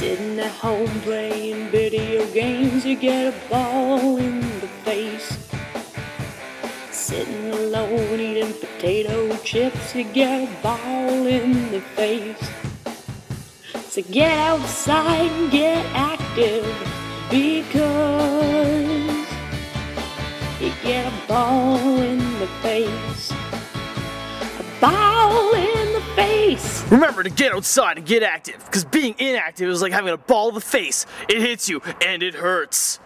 Sitting at home playing video games, you get a ball in the face. Sitting alone eating potato chips, you get a ball in the face. So get outside and get active because you get a ball in the face. A ball in. Remember to get outside and get active, because being inactive is like having a ball in the face. It hits you and it hurts.